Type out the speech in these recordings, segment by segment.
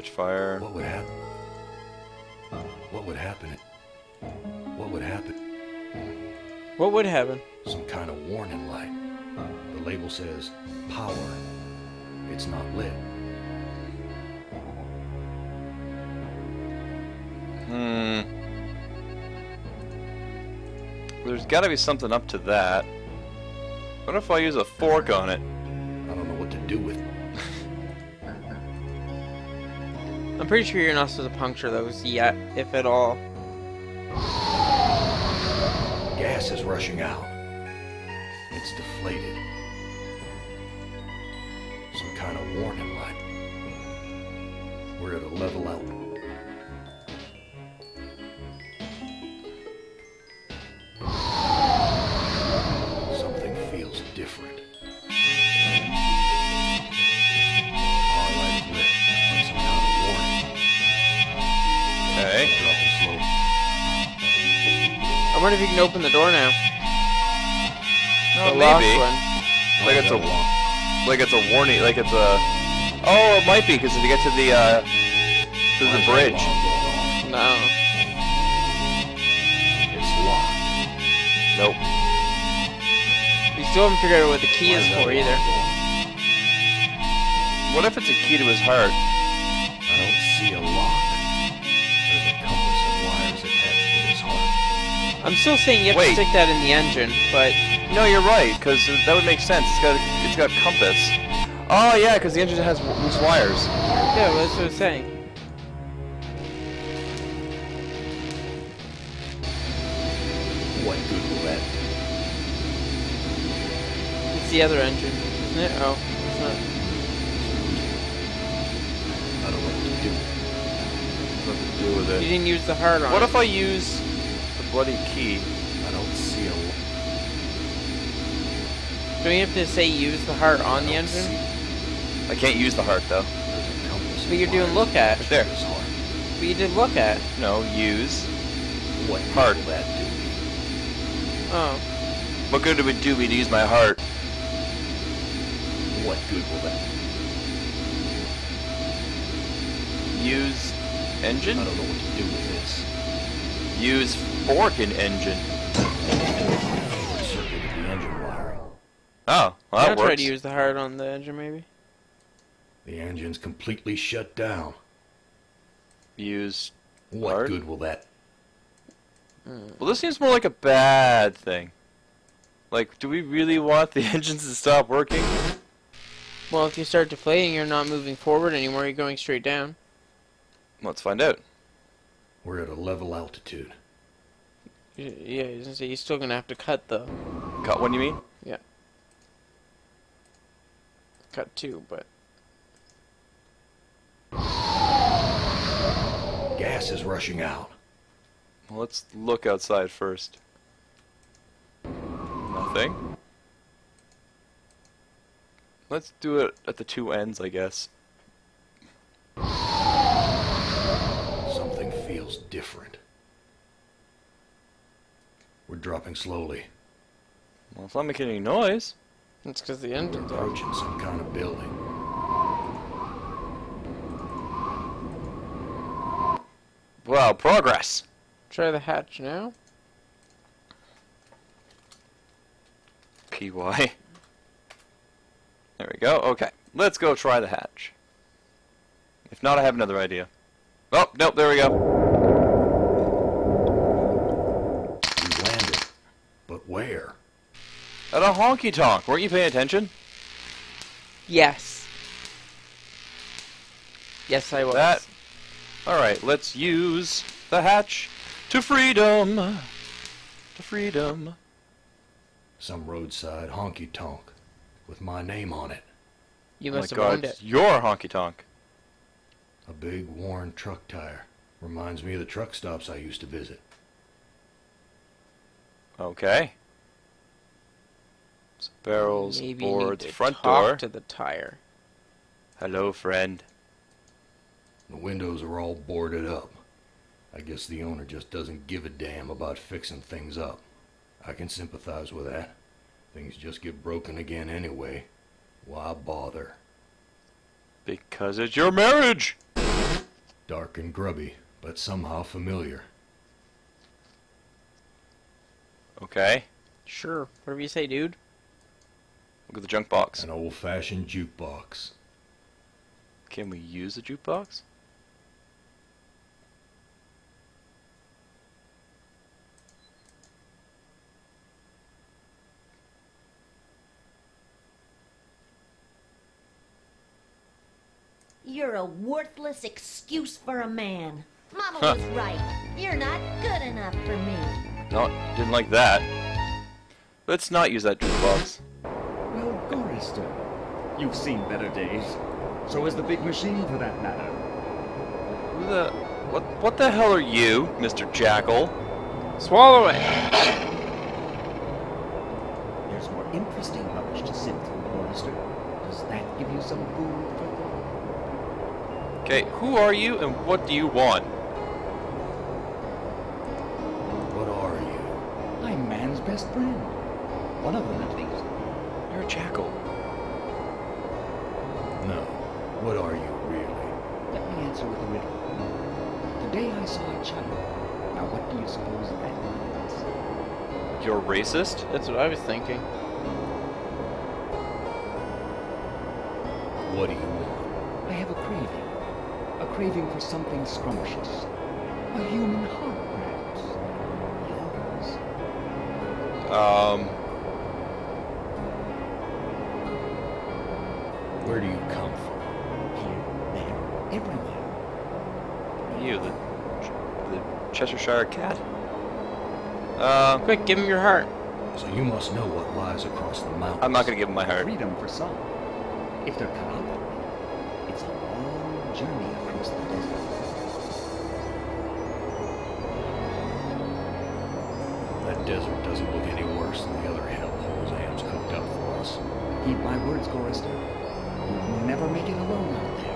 catch fire. What would happen? What would happen? What would happen? What would happen? Some kind of warning light. The label says power. It's not lit. Hmm. There's got to be something up to that. What if I use a fork on it? I don't know what to do with pretty sure you're not supposed to puncture those yet, if at all. Gas is rushing out. It's deflated. Some kind of warning light. We're at a level out. Can open the door now. No, the maybe. one. Like it's a like it's a warning. Like it's a. Oh, it might be because if you get to the uh, to the bridge. No. It's locked. Nope. We still haven't figured out what the key is for either. What if it's a key to his heart? I'm still saying you have Wait. to stick that in the engine, but No, you're right, because that would make sense. It's got it's got compass. Oh yeah, because the engine has loose wires. yeah, that's what I was saying. What good will that do? It's the other engine, isn't it? Oh, it's not. I don't know what to do. Nothing to do with it. You didn't use the heart on What it. if I use bloody key? I don't see a. Don't you have to say use the heart on the engine? I can't use the heart though. There's But you're doing look at. attached There. heart. But you did look at. No, use. What good Heart. will that do me? Oh. What good would it do me to use my heart? What good will that Use engine. I don't know what to do with this. Use fork in engine. Circuited the engine wiring. Oh, well, I'll that try to use the heart on the engine, maybe. The engine's completely shut down. Use. What Heart? good will that? Well, this seems more like a bad thing. Like, do we really want the engines to stop working? Well, if you start deflating, you're not moving forward anymore. You're going straight down. Let's find out. We're at a level altitude. Y- Yeah, I was gonna say, you're still gonna have to cut the Cut one, you mean? Yeah. Cut two, but Gas is rushing out. Well, let's look outside first. Nothing. Let's do it at the two ends, I guess. We're dropping slowly, Well, it's not making any noise. it's because the engine's off. approaching some kind of building. Well, progress. Try the hatch now. PY. There we go. Okay, let's go try the hatch. If not, I have another idea. Oh, nope, there we go. We landed. But where? At a honky tonk. Weren't you paying attention? Yes. Yes, I was. That- Alright, let's use the hatch to freedom. To freedom. Some roadside honky tonk with my name on it. You Oh my have God, owned it. Your honky tonk. A big worn truck tire. Reminds me of the truck stops I used to visit. Okay. So barrels, Maybe you need boards, to front talk door. to the tire. Hello, friend. The windows are all boarded up. I guess the owner just doesn't give a damn about fixing things up. I can sympathize with that. Things just get broken again anyway. Why bother? Because it's your marriage! Dark and grubby, but somehow familiar. Okay. Sure. Whatever you say, dude. Look at the junk box. An old-fashioned jukebox. Can we use the jukebox? You're a worthless excuse for a man. Mama Huh. was right. You're not good enough for me. No, didn't like that. Let's not use that jukebox. Gorrister, you've seen better days. So has the big machine, for that matter. Who the... What, what the hell are you, Mr. Jackal? Swallow it. There's more interesting rubbish to sift through, Gorrister. Does that give you some food for thought? Okay, who are you and what do you want? What are you? I'm man's best friend. One of them, at least. You're a jackal. No. What are you really? Let me answer with a riddle. Today I saw a child. Now, what do you suppose that means? You're racist? That's what I was thinking. What do you want? I have a craving. A craving for something scrumptious. A human heart, perhaps. Yours. Um, Where do you come from? Here, there, everywhere. you, the, the Cheshire cat? Uh, Quick, give him your heart. So you must know what lies across the mountains. I'm not gonna give him my heart. Freedom for some. If they're cut out that way, it's a long journey across the desert. That desert doesn't look any worse than the other hellholes AM's cooked up for us. Heed my words, Gorrister. Never make it alone out there.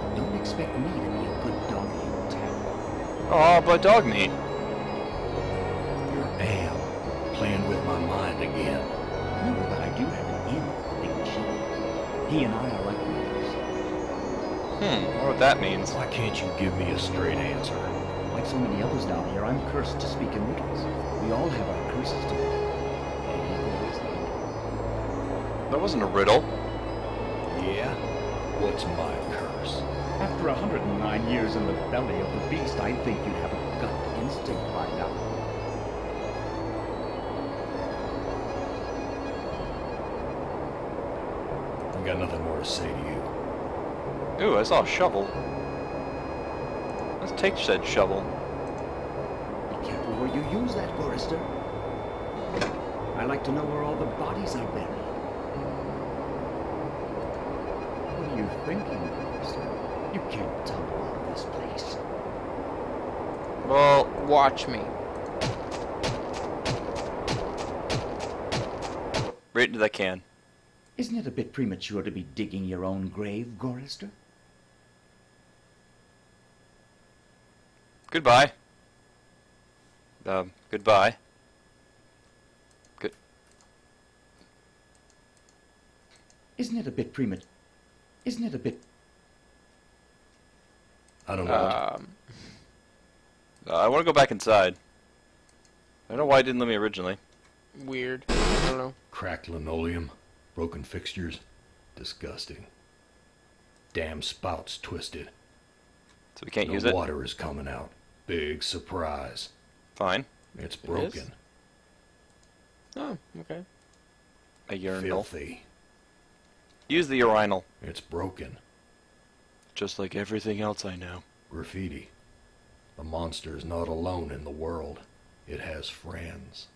And don't expect me to be a good dog in town. Oh, but dog meat. You're AM, playing with my mind again. No, but I do have an in big machine. He and I are like brothers. Hmm, I what that means. Why can't you give me a straight answer? Like so many others down here, I'm cursed to speak in riddles. We all have our curses to bear. That wasn't a riddle. Yeah? What's my curse? After 109 years in the belly of the beast, I think you'd have a gut instinct by now. I've got nothing more to say to you. Ooh, I saw a shovel. Let's take said shovel. Be careful where you use that, Gorrister. I like to know where all the bodies are buried. What are you can't tumble out of this place. Well, Watch me. right into the can. Isn't it a bit premature to be digging your own grave, Gorrister? Goodbye. Um, goodbye. Good. Isn't it a bit premature? Isn't it a bit... I don't know. Um, I want to go back inside. I don't know why it didn't let me originally. weird. I don't know. Cracked linoleum, broken fixtures. Disgusting. Damn spouts twisted. So we can't the use it. water is coming out. Big surprise. Fine. It's broken. Oh, okay. A urinal. Filthy. Use the urinal. It's broken. Just like everything else I know. Graffiti. The monster is not alone in the world. It has friends.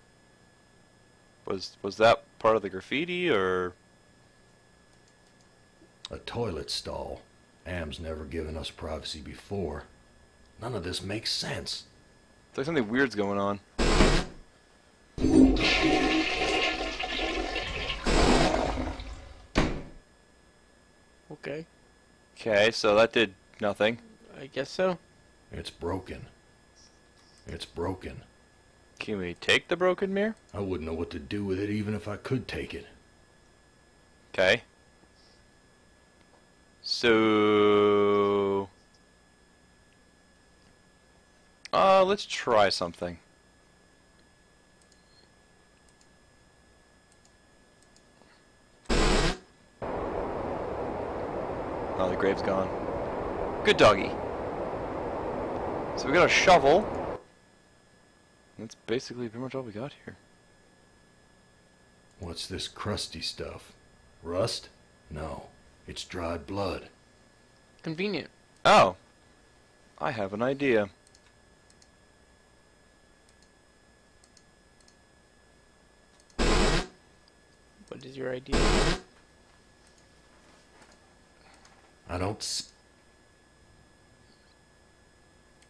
Was was that part of the graffiti or A toilet stall. AM's never given us privacy before. None of this makes sense. it's like something weird's going on? Okay. Okay, so that did nothing. I guess so. It's broken. It's broken. Can we take the broken mirror? I wouldn't know what to do with it even if I could take it. Okay. So, uh, let's try something. Grave's gone. Good doggy. So we got a shovel. That's basically pretty much all we got here. What's this crusty stuff? Rust? No, it's dried blood. Convenient. Oh, I have an idea. What is your idea? I don't s-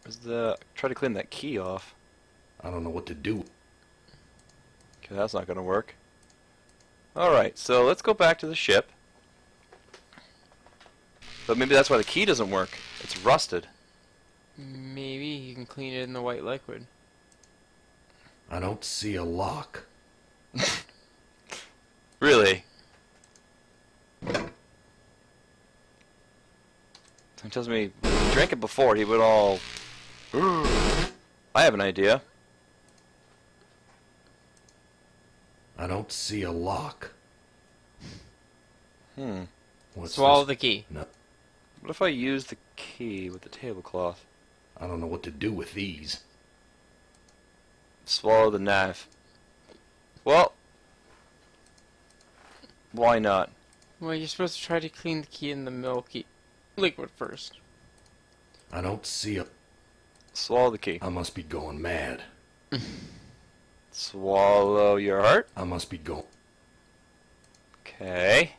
Is the try to clean that key off? I don't know what to do. Okay, that's not gonna work. All right, so let's go back to the ship. But maybe that's why the key doesn't work. It's rusted. Maybe you can clean it in the white liquid. I don't see a lock. Really? He tells me he drank it before, he would all. I have an idea. I don't see a lock. Hmm. What's Swallow this? the key. No, What if I use the key with the tablecloth? I don't know what to do with these. Swallow the knife. Well, why not? Well, you're supposed to try to clean the key in the milky liquid first. I don't see a. Swallow the key. I must be going mad. Swallow your heart. I must be going. Okay.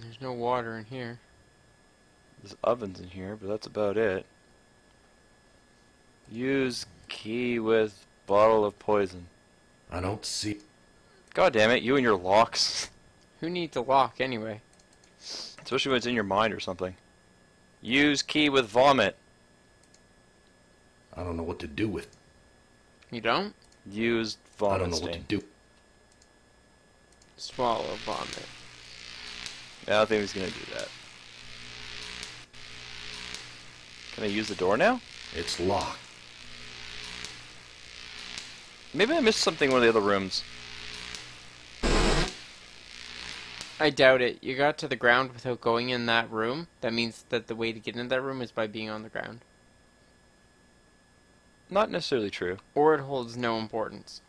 There's no water in here. There's ovens in here, but that's about it. Use key with bottle of poison. I don't see. God damn it, you and your locks. Who needs a lock anyway? Especially when it's in your mind or something. Use key with vomit. I don't know what to do with. You don't? Use vomit. I don't know what to do. Swallow vomit. Yeah, I don't think he's gonna do that. Can I use the door now? It's locked. Maybe I missed something in one of the other rooms. I doubt it. You got to the ground without going in that room. That means that the way to get into that room is by being on the ground. Not necessarily true. Or it holds no importance.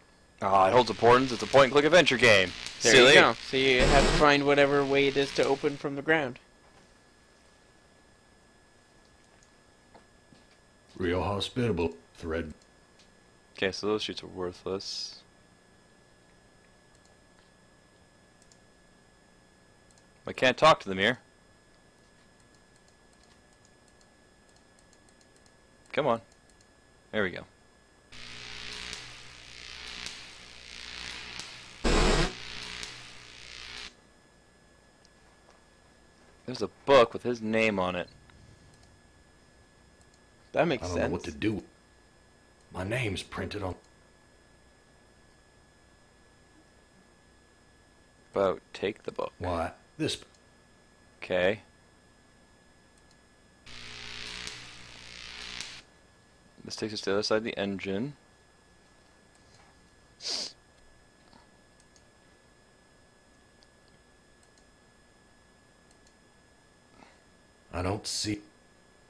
Ah, it holds importance. It's a point-and-click adventure game. There Silly. you go. So you have to find whatever way it is to open from the ground. Real hospitable. Thread. Okay, so those sheets are worthless. I can't talk to them here. Come on. There we go. There's a book with his name on it. That makes sense. I makes don't sense. know what to do. My name's printed on. About take the book. Why? This. Okay. This takes us to the other side of the engine. I don't see.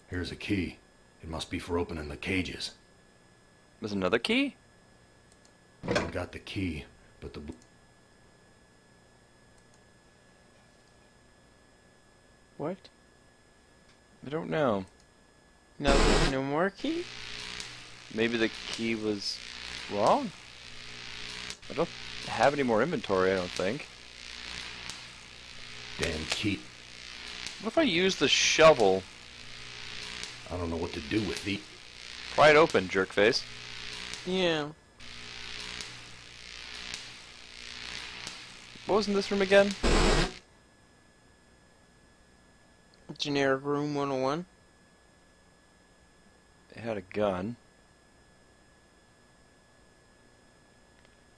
Here's a key. It must be for opening the cages. There's another key? I got the key, but the. What? I don't know. No, there's no more key? Maybe the key was wrong? I don't have any more inventory, I don't think. Damn key. What if I use the shovel? I don't know what to do with the. Pry it open, jerkface. Yeah. What was in this room again? Generic room 101. It had a gun.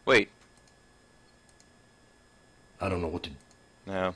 Wait, I don't know what to. No.